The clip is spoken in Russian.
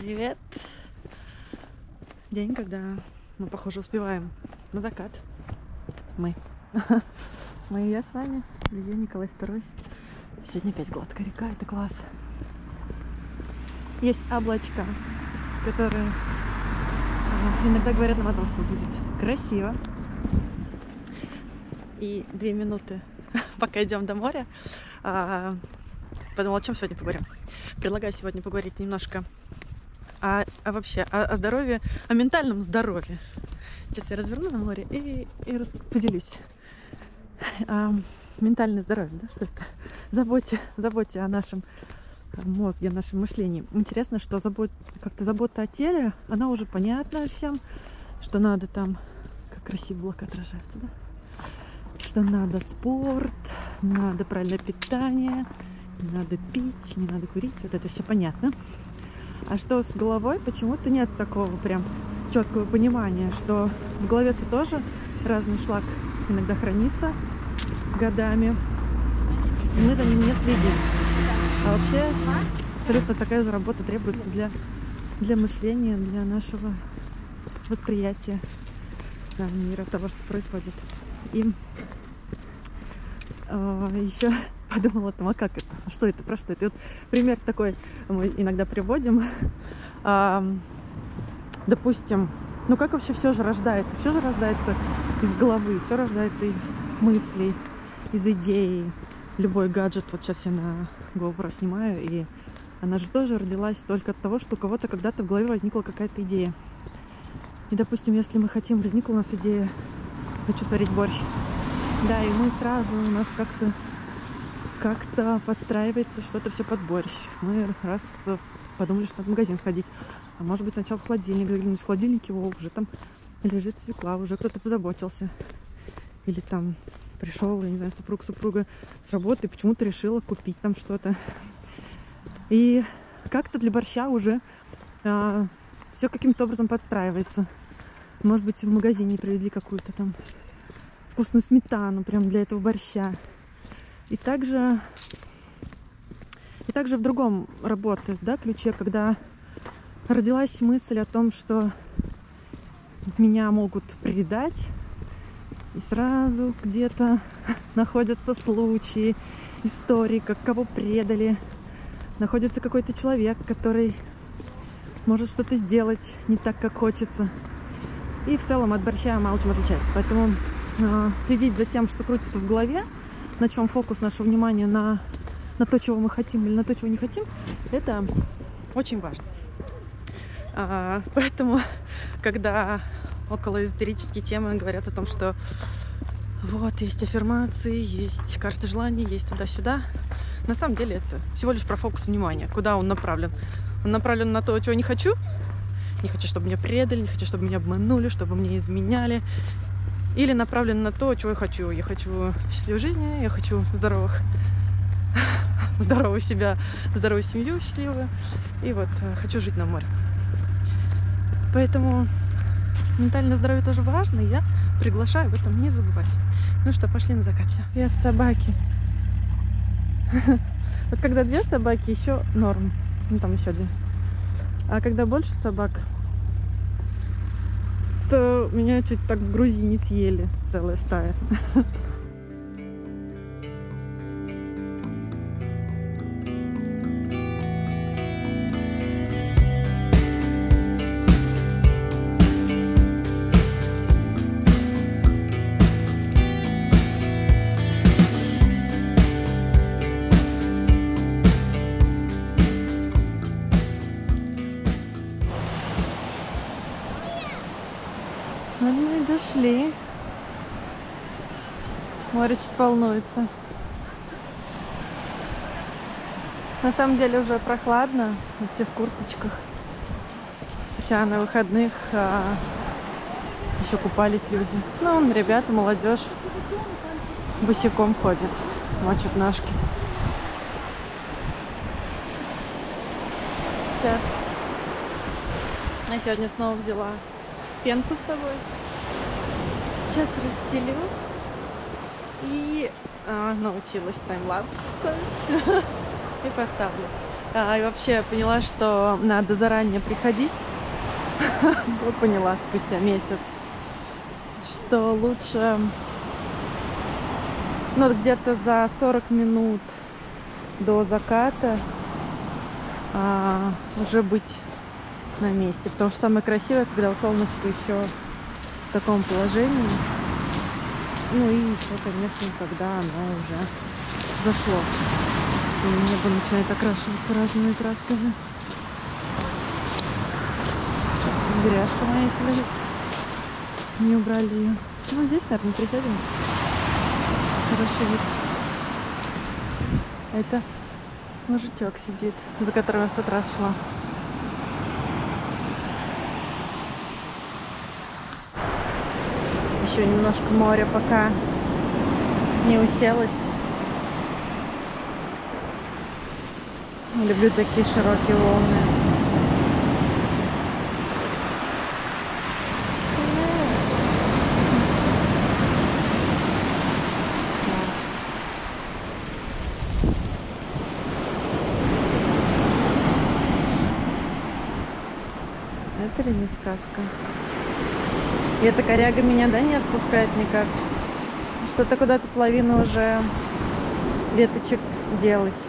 Привет! День, когда мы, похоже, успеваем на закат. Мы. Мы и я с вами, Илья Николай II. Сегодня опять гладкая река, это класс. Есть облачка, которые а, иногда говорят нам о что будет красиво. И две минуты, пока идем до моря, а, подумала, о чем сегодня поговорим. Предлагаю сегодня поговорить немножко о, о вообще о, о здоровье, о ментальном здоровье. Сейчас я разверну на море и, и поделюсь. А, ментальное здоровье, да, что это? Заботьте, заботьте о нашем мозге, о нашем мышлении. Интересно, что забот, как-то забота о теле, она уже понятна всем, что надо там, как красиво облака отражаются, да? Что надо спорт, надо правильное питание, не надо пить, не надо курить, вот это все понятно. А что с головой, почему-то нет такого прям четкого понимания, что в голове-то тоже разный шлак иногда хранится годами, и мы за ним не следим. А вообще абсолютно такая же работа требуется для, для мышления, для нашего восприятия да, мира, того, что происходит. И э, еще подумала о том, а как это, что это, про что это. И вот пример такой мы иногда приводим. А, допустим, ну как вообще все же рождается? Все же рождается из головы, все рождается из мыслей, из идей. Любой гаджет, вот сейчас я на GoPro снимаю, и она же тоже родилась только от того, что у кого-то когда-то в голове возникла какая-то идея. И, допустим, если мы хотим, возникла у нас идея, хочу сварить борщ. Да, и мы сразу, у нас как-то как-то подстраивается что-то все под борщ. Мы раз подумали, что надо в магазин сходить. А может быть сначала в холодильник заглянуть. В холодильнике о, уже там лежит свекла, уже кто-то позаботился. Или там пришел, я не знаю, супруг супруга с работы почему-то решила купить там что-то. И как-то для борща уже а, все каким-то образом подстраивается. Может быть, в магазине привезли какую-то там вкусную сметану прям для этого борща. И также, и также в другом работает, да, ключе, когда родилась мысль о том, что меня могут предать, и сразу где-то находятся случаи, истории, как кого предали. Находится какой-то человек, который может что-то сделать не так, как хочется. И в целом от борща мало чем отличается. Поэтому э, следить за тем, что крутится в голове, на чем фокус нашего внимания на, на то, чего мы хотим или на то, чего не хотим, это очень важно. А, поэтому, когда около эзотерические темы говорят о том, что вот, есть аффирмации, есть карта желаний, есть туда-сюда. На самом деле это всего лишь про фокус внимания, куда он направлен. Он направлен на то, чего не хочу. Не хочу, чтобы меня предали, не хочу, чтобы меня обманули, чтобы мне изменяли, или направлен на то, чего я хочу. Я хочу счастливой жизни, я хочу здоровых, здоровую себя, здоровую семью, счастливую. И вот э, хочу жить на море. Поэтому ментальное здоровье тоже важно, и я приглашаю об этом не забывать. Ну что, пошли на закат. Все. Привет, собаки. Вот когда две собаки, еще норм. Ну, там еще две. А когда больше собак, что меня чуть так в Грузии не съели целая стая. Пришли. Море чуть волнуется. На самом деле уже прохладно, все в курточках. Хотя на выходных а, еще купались люди. Ну, ребята, молодежь босиком ходит, мочат ножки. Сейчас я сегодня снова взяла пенку с собой сейчас расстелю и а, научилась таймлапс и поставлю. А, и вообще поняла, что надо заранее приходить. Вот поняла спустя месяц, что лучше ну, где-то за 40 минут до заката а, уже быть на месте. Потому что самое красивое, когда вот солнышко еще в таком положении. Ну и еще, конечно, когда оно уже зашло. И небо начинает окрашиваться разными красками. Гряжка моя еще лежит. Не убрали ее. Ну, здесь, наверное, присядем. Хороший вид. Это мужичок сидит, за которым я в тот раз шла. Еще немножко моря пока не уселось. Люблю такие широкие волны. Это ли не сказка? И эта коряга меня, да, не отпускает никак. Что-то куда-то половина уже веточек делась.